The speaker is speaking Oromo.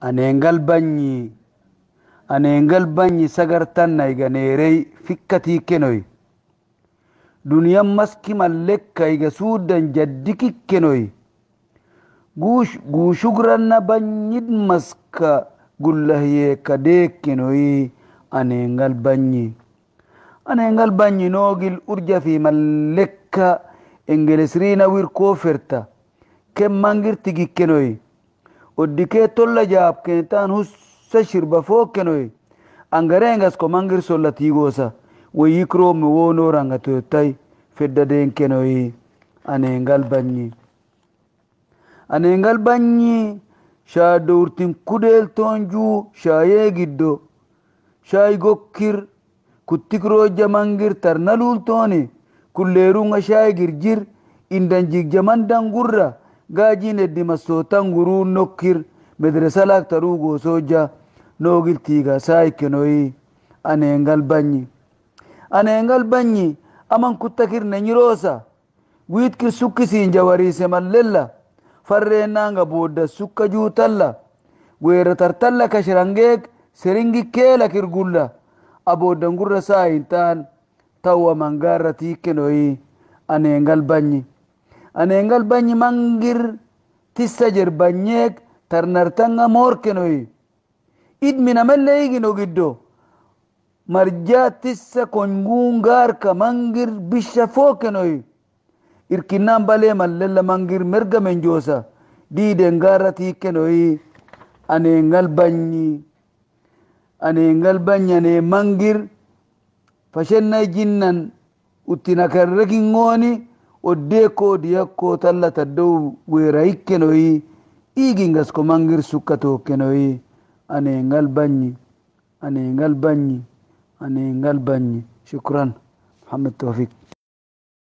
aneengal banyi aneengal banyi sagartan naiganeerey fikkatii kenoy duniyan maski mallekka iga suudan jaddiki kenoy guushugranna banyid maska gullahyeeka deekkenoy aneengal banyi aneengal banyi noogil urja fi mallekka engelesriina wirkoo ferta ken mangir tigikkenoy oddikee tolla jaab kentaan hussa shirba fookkenoy angareengas mangir solla tiigoosa woyyikroomi woonooranga toyottay fedda deenkenoy. Aneengal banyi aneengal banyi shaa dowrtin kudeel toonjuu shaayee giddo shaayi gokkir kuttikrooja mangir tarnaluultooni kulleerunga shaayi girjir indan jigjamandan gurra gaajin eddima sootan guruu nokkir medresalak taruu goosoja noogil tiiga saayikenoyi aneengal banyi. Aneengal banyi. Aman kuttakir nenyiroosa wiitkir sukkisiin jawariise mallella farreennaanga boodda sukka juutalla weera tartalla kashirangeek. Seringi keela kirgulla. Abooddan gurra saayintaan tawwa mangaarra tiikkenoyi aneengal banyi anengal bagni mangir tissajer bagneek tarnartanga moorkenoyi idminamalleygino giddo. Marja tissa kongungaarka mangir bisha fookenoyi irkinnan balee mallella mangir mergamen joosa diiden gaaratiikkenoyi anengal bagni anengal bagni ane mangir. Fashennay jinnan uttinakarrekingooni oddeekko diyakko talla taddow weera hikkenoyi iigingas ko mangir sukka tookkenoyi aneengal banyi aneengal banyi aneengal banyi. Shukran. Muhammad tawfik